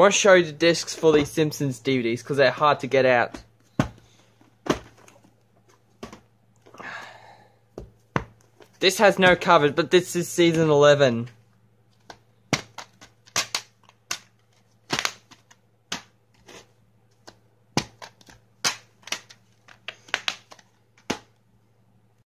want to show you the discs for these Simpsons DVDs because they're hard to get out. This has no covers, but this is season 11.